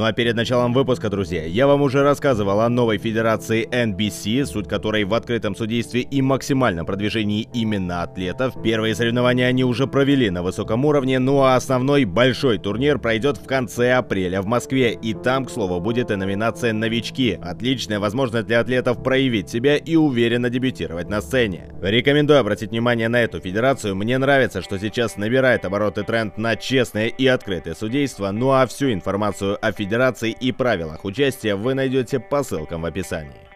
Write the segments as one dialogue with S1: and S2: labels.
S1: Ну а перед началом выпуска, друзья, я вам уже рассказывал о новой федерации NBC, суть которой в открытом судействе и максимальном продвижении именно атлетов. Первые соревнования они уже провели на высоком уровне, ну а основной большой турнир пройдет в конце апреля в Москве. И там, к слову, будет и номинация «Новички». Отличная возможность для атлетов проявить себя и уверенно дебютировать на сцене. Рекомендую обратить внимание на эту федерацию. Мне нравится, что сейчас набирает обороты тренд на честное и открытое судейство, ну а всю информацию о федерации и правилах участия вы найдете по ссылкам в описании.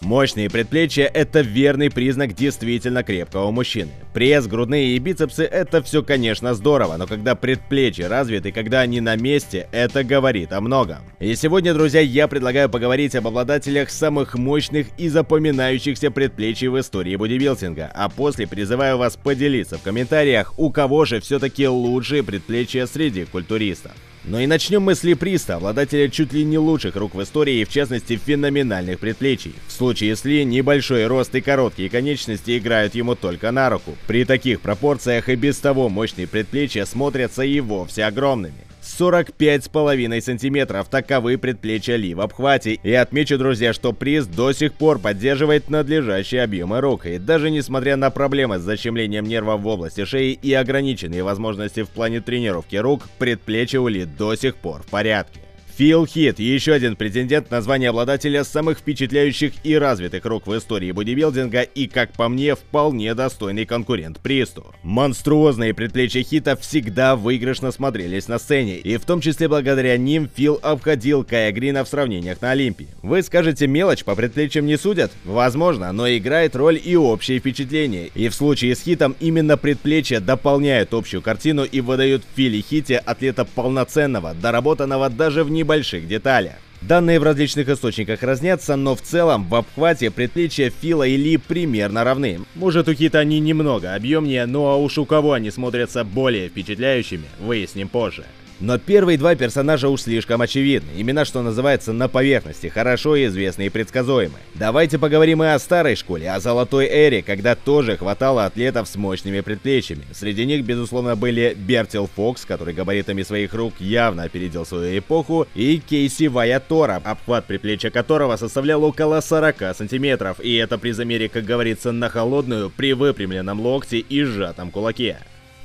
S1: Мощные предплечья – это верный признак действительно крепкого мужчины. Пресс, грудные и бицепсы – это все, конечно, здорово, но когда предплечья развиты, когда они на месте, это говорит о многом. И сегодня, друзья, я предлагаю поговорить об обладателях самых мощных и запоминающихся предплечий в истории бодибилдинга, а после призываю вас поделиться в комментариях, у кого же все-таки лучшие предплечья среди культуристов. Но и начнем мы с Липриста, обладателя чуть ли не лучших рук в истории и в частности феноменальных предплечий. В случае с Ли небольшой рост и короткие конечности играют ему только на руку. При таких пропорциях и без того мощные предплечья смотрятся и вовсе огромными. 45,5 сантиметров. Таковы предплечья Ли в обхвате. И отмечу, друзья, что приз до сих пор поддерживает надлежащие объемы рук. И даже несмотря на проблемы с защемлением нервов в области шеи и ограниченные возможности в плане тренировки рук, предплечья у Ли до сих пор в порядке. Фил Хит – еще один претендент на звание обладателя самых впечатляющих и развитых рук в истории бодибилдинга и, как по мне, вполне достойный конкурент Присту. Монструозные предплечья Хита всегда выигрышно смотрелись на сцене, и в том числе благодаря ним Фил обходил Кая Грина в сравнениях на Олимпе. Вы скажете, мелочь по предплечьям не судят? Возможно, но играет роль и общее впечатление, и в случае с Хитом именно предплечья дополняют общую картину и выдают в Филе Хите атлета полноценного, доработанного даже в небольшом небольших деталях. Данные в различных источниках разнятся, но в целом в обхвате предплечья Фила и Ли примерно равны. Может у Хита они немного объемнее, ну а уж у кого они смотрятся более впечатляющими, выясним позже. Но первые два персонажа уж слишком очевидны. Имена, что называется, на поверхности, хорошо известны и предсказуемы. Давайте поговорим и о старой школе, о золотой эре, когда тоже хватало атлетов с мощными предплечьями. Среди них, безусловно, были Бертил Фокс, который габаритами своих рук явно опередил свою эпоху, и Кейси Ваятора, обхват предплечья которого составлял около 40 сантиметров, и это при замере, как говорится, на холодную, при выпрямленном локте и сжатом кулаке.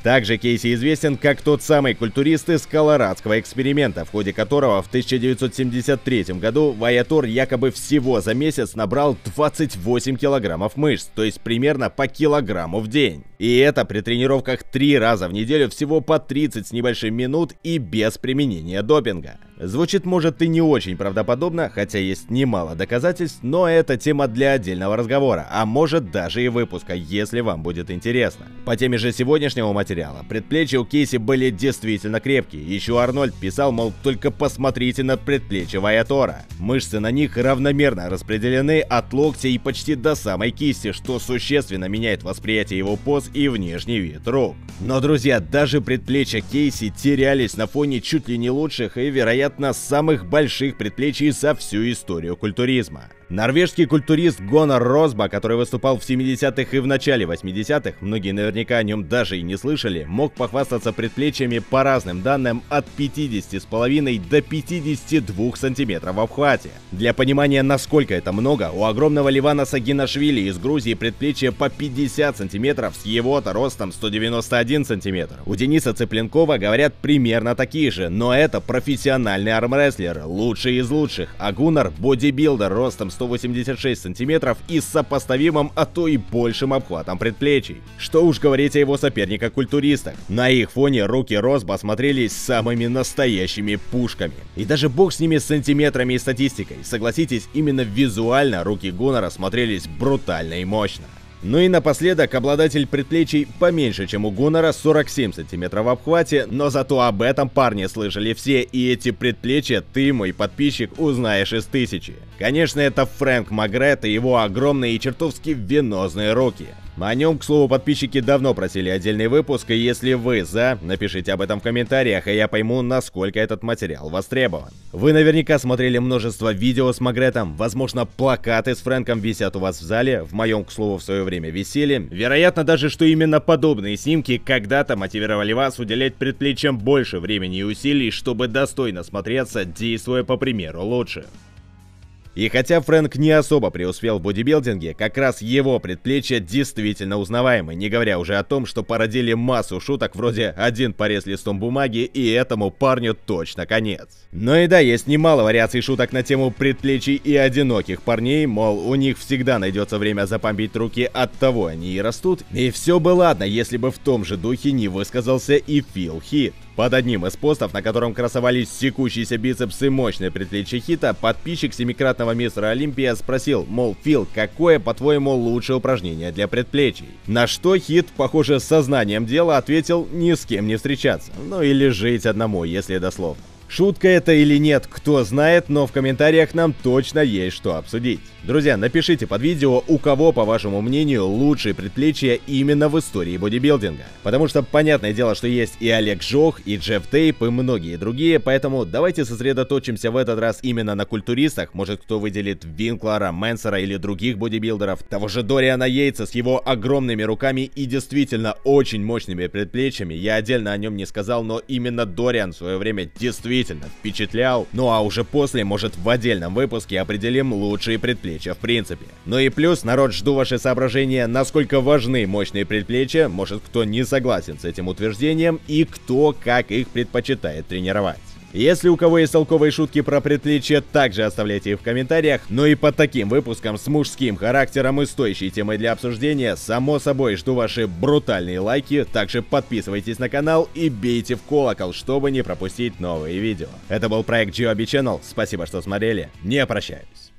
S1: Также Кейси известен как тот самый культурист из колорадского эксперимента, в ходе которого в 1973 году Ваятор якобы всего за месяц набрал 28 килограммов мышц, то есть примерно по килограмму в день. И это при тренировках три раза в неделю всего по 30 с небольшим минут и без применения допинга. Звучит может и не очень правдоподобно, хотя есть немало доказательств, но это тема для отдельного разговора, а может даже и выпуска, если вам будет интересно. По теме же сегодняшнего материала, предплечья у Кейси были действительно крепкие. Еще Арнольд писал, мол, только посмотрите на предплечья Ваятора. Мышцы на них равномерно распределены от локтя и почти до самой кисти, что существенно меняет восприятие его поз и внешний вид рук. Но, друзья, даже предплечья Кейси терялись на фоне чуть ли не лучших и, вероятно, самых больших предплечий за всю историю культуризма. Норвежский культурист Гонор Росба, который выступал в 70-х и в начале 80-х, многие наверняка о нем даже и не слышали, мог похвастаться предплечьями по разным данным от 50,5 до 52 сантиметров в обхвате. Для понимания, насколько это много, у огромного Ливана Сагинашвили из Грузии предплечье по 50 сантиметров с его-то ростом 191 сантиметр. У Дениса Цыпленкова говорят примерно такие же, но это профессиональный армрестлер, лучший из лучших, а Гуннар бодибилдер ростом 100 186 сантиметров и с сопоставимым, а то и большим обхватом предплечий. Что уж говорить о его соперниках-культуристах. На их фоне руки Росба смотрелись самыми настоящими пушками. И даже бог с ними с сантиметрами и статистикой. Согласитесь, именно визуально руки Гуннера смотрелись брутально и мощно. Ну и напоследок, обладатель предплечий поменьше, чем у Гуннера, 47 сантиметров в обхвате, но зато об этом парни слышали все, и эти предплечья ты, мой подписчик, узнаешь из тысячи. Конечно, это Фрэнк Магрет и его огромные и чертовски венозные руки. О нем, к слову, подписчики давно просили отдельный выпуск, и если вы за, напишите об этом в комментариях, и я пойму, насколько этот материал востребован. Вы наверняка смотрели множество видео с Магретом, возможно, плакаты с Фрэнком висят у вас в зале, в моем, к слову, в свое время висели. Вероятно даже, что именно подобные снимки когда-то мотивировали вас уделять предплечьям больше времени и усилий, чтобы достойно смотреться, действуя по примеру лучше. И хотя Фрэнк не особо преуспел в бодибилдинге, как раз его предплечья действительно узнаваемы, не говоря уже о том, что породили массу шуток вроде «один порез листом бумаги» и этому парню точно конец. Но и да, есть немало вариаций шуток на тему предплечий и одиноких парней, мол, у них всегда найдется время запомбить руки, от того они и растут. И все бы ладно, если бы в том же духе не высказался и Фил Хит. Под одним из постов, на котором красовались секущийся бицепс и мощное предплечье Хита, подписчик семикратного мистера Олимпия спросил, мол, Фил, какое, по-твоему, лучшее упражнение для предплечий? На что Хит, похоже, сознанием дела ответил ни с кем не встречаться. Ну или жить одному, если дословно. Шутка это или нет, кто знает, но в комментариях нам точно есть что обсудить. Друзья, напишите под видео, у кого, по вашему мнению, лучшие предплечья именно в истории бодибилдинга. Потому что понятное дело, что есть и Олег Жох, и Джефф Тейп, и многие другие, поэтому давайте сосредоточимся в этот раз именно на культуристах. Может кто выделит Винклара, Менсера или других бодибилдеров, того же Дориана Йейтса с его огромными руками и действительно очень мощными предплечьями. Я отдельно о нем не сказал, но именно Дориан в свое время действительно впечатлял. Ну а уже после, может в отдельном выпуске определим лучшие предплечья в принципе. Ну и плюс, народ, жду ваши соображения, насколько важны мощные предплечья, может кто не согласен с этим утверждением и кто как их предпочитает тренировать. Если у кого есть толковые шутки про предплечье, также оставляйте их в комментариях. Ну и под таким выпуском с мужским характером и стоящей темой для обсуждения, само собой жду ваши брутальные лайки, также подписывайтесь на канал и бейте в колокол, чтобы не пропустить новые видео. Это был проект GeoB Channel, спасибо что смотрели, не прощаюсь.